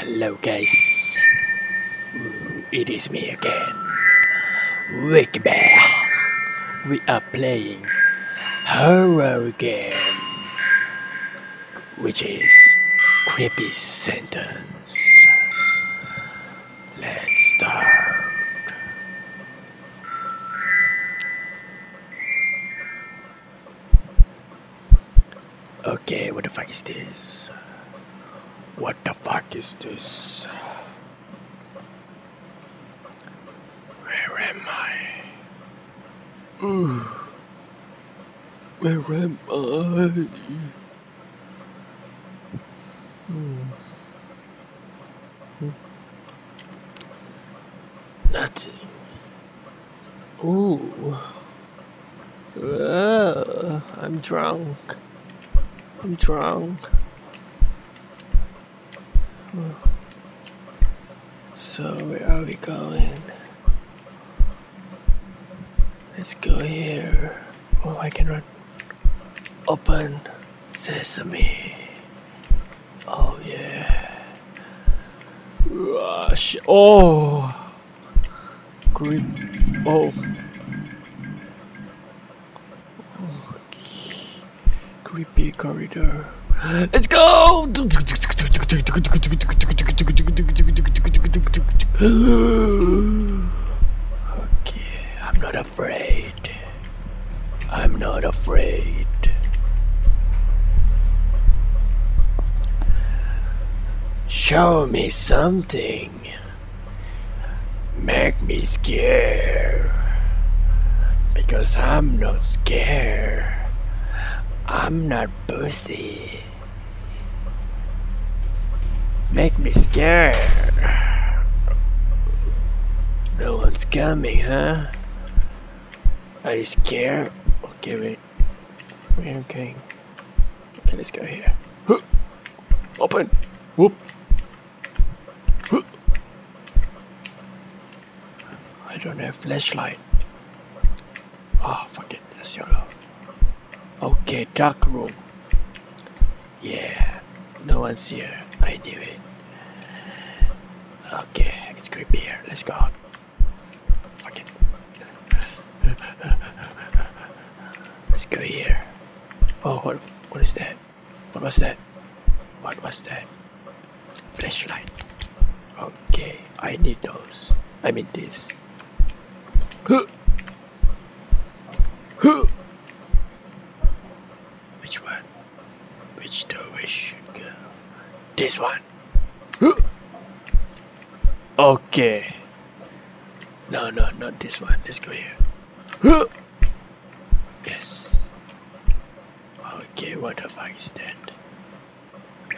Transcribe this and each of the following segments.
Hello guys, it is me again, WikiBear. We are playing horror game, which is Creepy Sentence. Let's start. Okay, what the fuck is this? What the fuck is this? Where am I? Ooh. Where am I? Hmm. Hmm. Nothing. Ooh. I'm drunk. I'm drunk. So where are we going? Let's go here. Oh, I can run. Open sesame. Oh yeah. Rush. Oh. Creep. Oh. Creepy corridor. Let's go! Okay, I'm not afraid. I'm not afraid. Show me something. Make me scared. Because I'm not scared. I'm not pussy. Make me scared. No one's coming, huh? Are you scared? Okay, wait. Am I? Okay, let's go here. Open! Whoop! Huh. I don't have flashlight. Oh, fuck it. Let's YOLO. Okay, dark room. Yeah, no one's here. I knew it. Okay, it's creepy here. Let's go it. Let's go here. Oh, what? What is that? What was that? What was that? Flashlight. Okay, I need those. I mean this. Huh. Which one? Which door we should go? This one. Huh. Okay. No, no, not this one. Let's go here. Yes. Okay, what the fuck is that?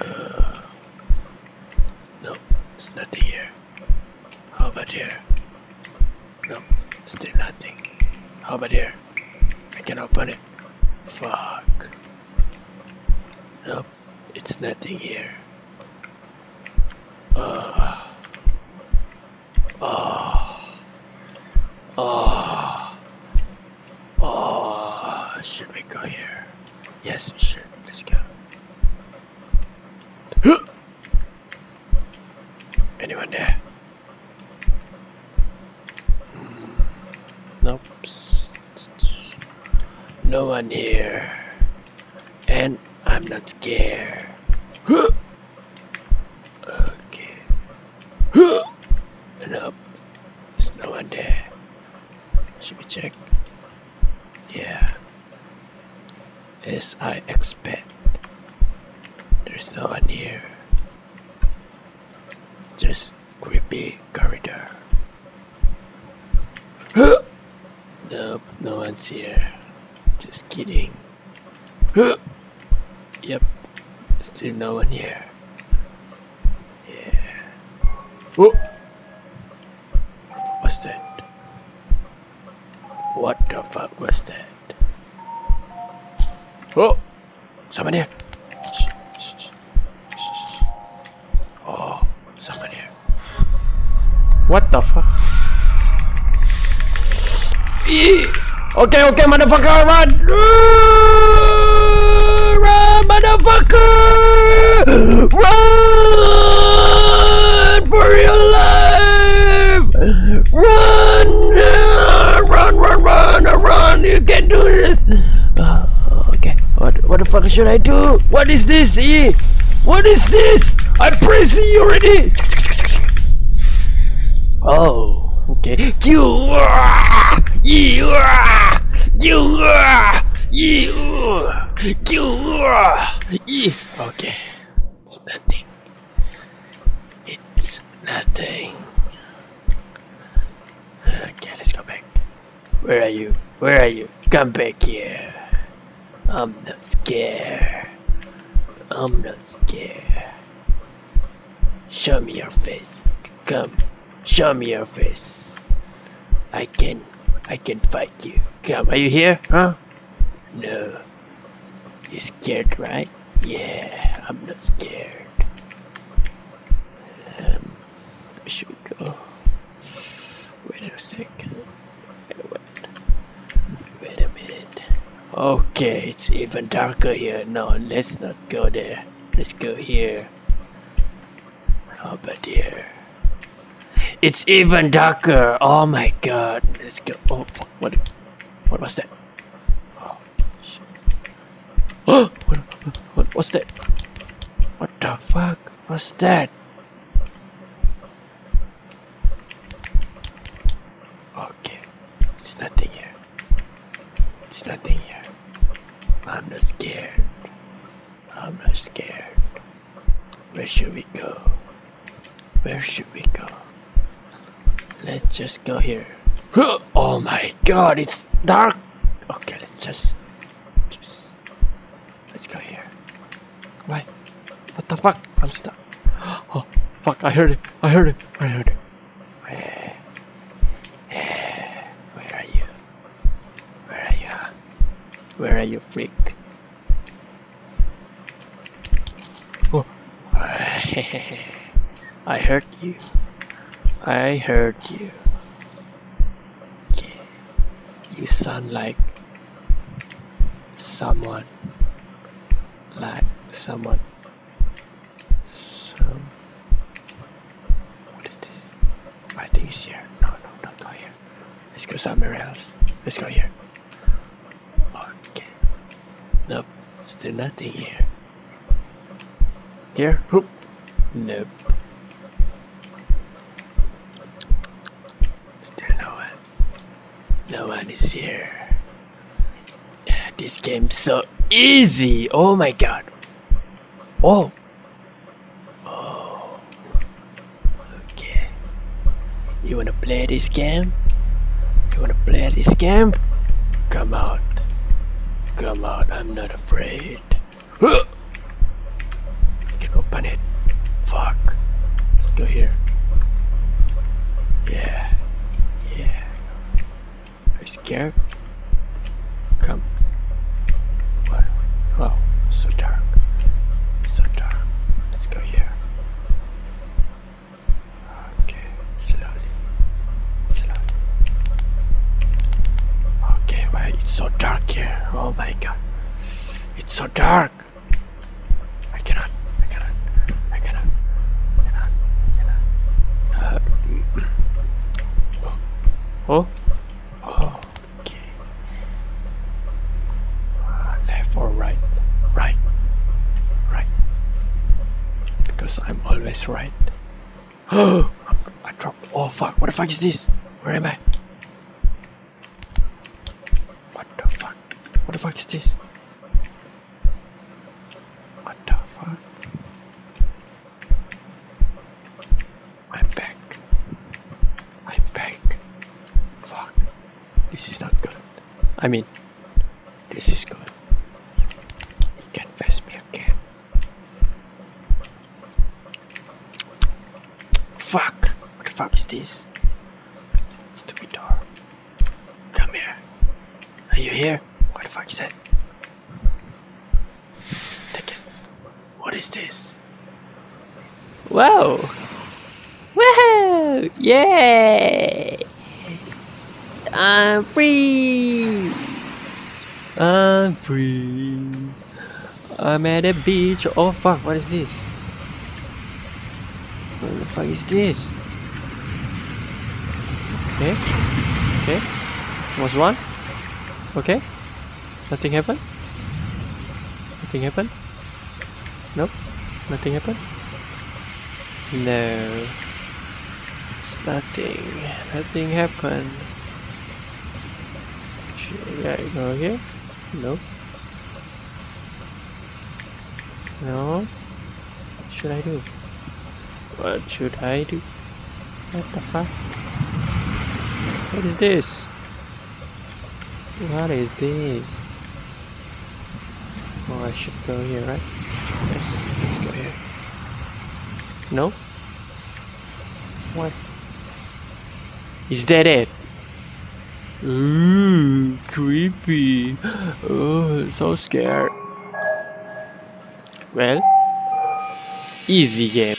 Uh, no, it's nothing here. How about here? No, still nothing. How about here? I can open it. Fuck. Nope, it's nothing here. Uh, oh. Oh. Oh. Should we go here? Yes, we should. Let's go. Anyone there? Hmm. Nope. No one here. And I'm not scared. I expect. There's no one here. Just creepy corridor. nope, no one's here. Just kidding. Yep, still no one here. Yeah. Oh! What's that? What the fuck was that? Oh! Someone here! Oh, someone here. What the fuck? Okay, okay, motherfucker, run! Run, motherfucker! The fuck should I do? What is this? E? What is this? I'm pressing you already. Oh, okay. You, you, you, you, you. Okay, it's nothing. It's nothing. Okay, let's go back. Where are you? Where are you? Come back here. I'm not scared. I'm not scared. Show me your face. Come. Show me your face. I can I can fight you. Come, are you here? Huh? No. You scared, right? Yeah, I'm not scared. Um, where should we go? Wait a second. Okay, it's even darker here. No, let's not go there. Let's go here. How about here? It's even darker. Oh my god. Let's go. Oh, fuck. What? What was that? Oh, shit. Oh, what, what, what's that? What the fuck? What's that? Go here. Oh my god, it's dark. Okay, let's just, just, let's go here. Why? What the fuck? I'm stuck. Oh, fuck! I heard it. I heard it. I heard it. Where? Where are you? Where are you? Where are you, freak? Oh. I heard you. I heard you. You sound like someone. Like someone. Some. What is this? I think it's here. No, no, don't go here. Let's go somewhere else. Let's go here. Okay. Nope. Still nothing here. Here? Whoop. Nope. No one is here. This game's so easy. Oh my god. Oh. Oh. Okay. You wanna play this game? You wanna play this game? Come out. Come out. I'm not afraid. I can open it. Fuck. Let's go here. Yeah. Yeah. Are you scared? Come. What? Oh, so dark. So dark. Let's go here. Okay, slowly. Slowly. Okay, why it's so dark here? Oh my god. It's so dark. I cannot. I cannot. I cannot. I cannot. Cannot. Uh, oh. Oh. Okay. Uh, left or right? Right. Right. Because I'm always right. Oh, I dropped. Oh fuck! What the fuck is this? Where am I? What the fuck? What the fuck is this? What the fuck? I'm back. I'm back. Fuck. This is not good. I mean, this is good. What is this? Whoa! Woohoo! Yay! I'm free! I'm free. I'm at a beach. Oh fuck, what is this? What the fuck is this? Okay. Okay. Was one? Okay. Nothing happened? Nothing happened? Nope. Nothing happened? No. It's nothing. Nothing happened. Should I go here? Nope. No. What should I do? What should I do? What the fuck? What is this? What is this? Oh, I should go here, right? Yes, let's go here. No? What? Is that it? Ooh, creepy. Oh, so scared. Well, easy game.